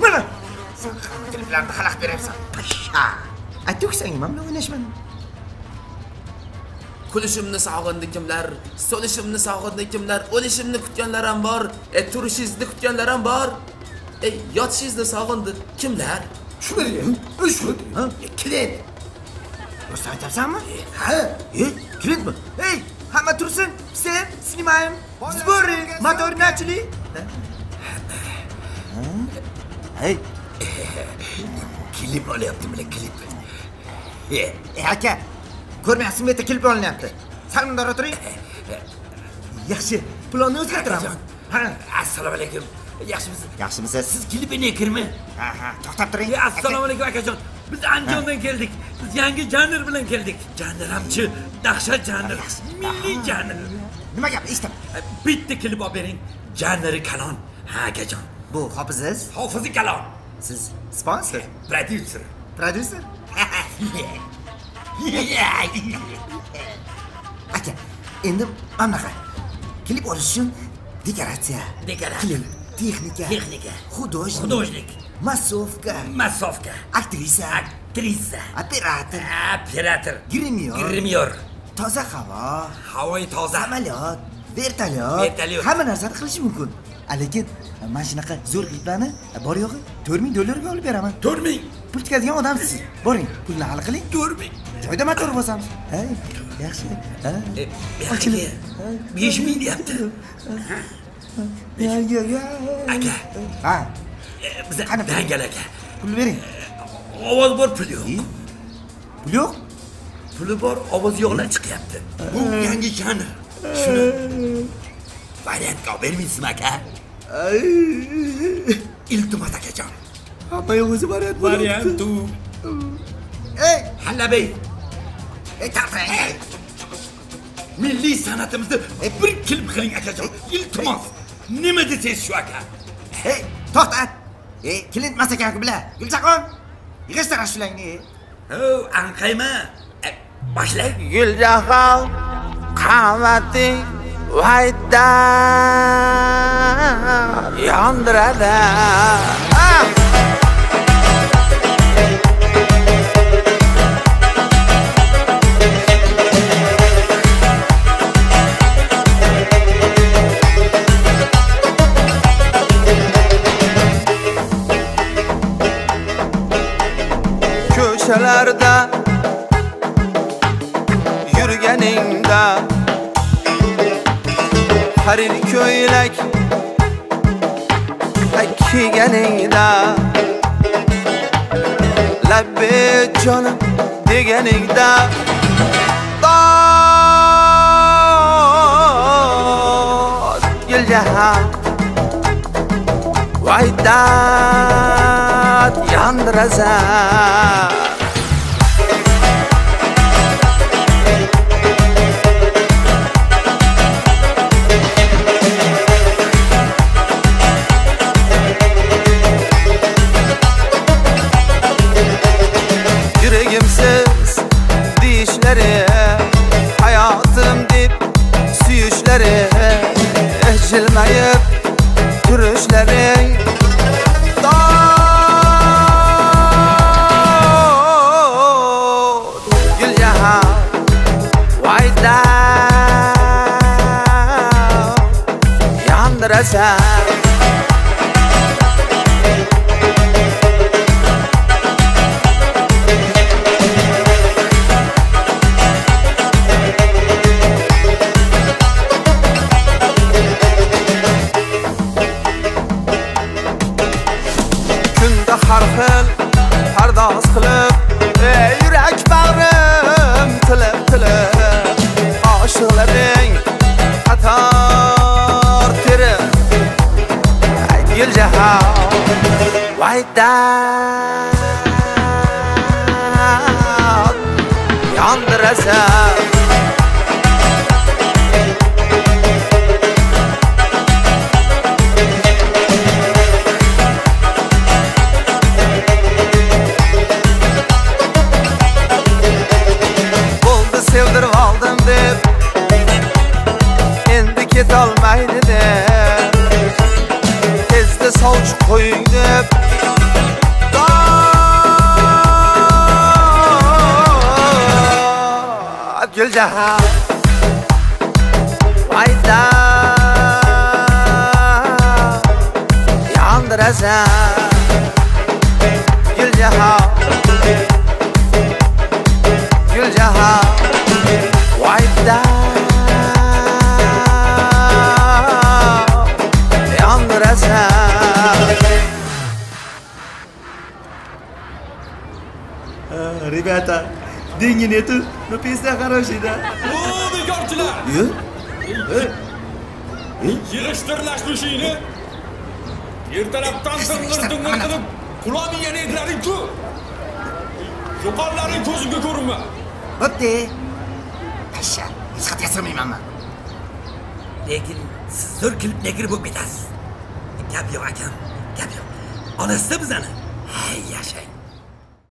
mana sen xalaqit beryapsan man bilan o'ynashmang kulishimni sog'indi kimlar? So'lishimni sog'indi kimlar? O'lishimni kutganlar ham bor. E, turishingizni kutganlar ham bor. E, yotishingizni sog'indi kimlar? Shuni shu klient rostdan aytyapsanmi? Ha? E klientmi ey hamma tursin sen снимаем сборы мотор начали hey klip olyaptimi klip e aka ko'rmayapsizmi bu yerda klip olinyapti sal mundoq o'tiring yaxshi plonni o'zgartiraman ha assalomu alaykum yaxshimisiz yaxshimisiz siz klipinekirmi ha ha to'xtab turing assalomu alaykum akajon Biz andijondan keldik. Biz yangi janr bilan keldik. Janr hamchi dahshat janr milliy janr. Nima gap eshitdim bitta klip olib bering. Janri kalon. Ha akajon bu hofiziz? Hofizi kalon. Siz sponsor? Prodyuser prodyuser aka endi anaqa. Klip olish uchun dekoratsiya. Dekoratsiya. Texnika Texnika. художник. Художник. массовка. Massovka aktrisa aktrisa operator operator grimyor grimyor toza havo havoyi toza samolyot vertolyot Vertolyot. hamma narsani qilish mumkin. Lekin mana shunaqa zo'r kliplarni bor yo'g'i to'rt ming dollarga olib beraman. To'rt ming? Pul tikadigan odamsiz. Boring pulni hal qiling. To'rt ming. Joyda motor bosamiz yaxshi. E, ochilib. besh ming deyapti. Ya, ya, ya. Aka. Ha? Biza Qani dangal aka? Pul bering. Ovoz bor pul yo'q. Pul yo'q? Puli bor ovoz yo'qlar chiqyapti. Bu yangi janr shuni variantga olib bermaysizmi aka? Iltimos akajon hamma yoq o'zi variant variantu. Ey! Hallabey ey tartib ey. Milliy san'atimizni bir klip qiling akajon iltimos nima desangiz shu aka? Ey to'xtat ey klient emas ekan bular gulchaqon yig'ishtir ashulangni ho anqayma. E, boshlang Guljahan qamating vayda yondiradi. Ah! Ko'chalarda yurganingda harir ko'ylak kiyganingda labbe jonim deganingda dod guljahan vaydat yondirasan yandirasan corazón. Guljahan vayda yondirasan bo'ldi guljahan vayda yondirasan guljahan guljahan vayda yondirasan Ребята, деньги нету, но песня хорошая, да? O bekorchilar! Yig'ishtirlash ishingni ertalabdan dingir dingir qilib qulonigan edilaring-ku. Yo'qollaring ko'zimga ko'rinma. Bo'pti. Pashsha, hech qat yasirmaymanman. lekin siz zo'r klip negri bo'lib ketasiz gap yo'q akam gap yo'q olasizda bizani hay yashang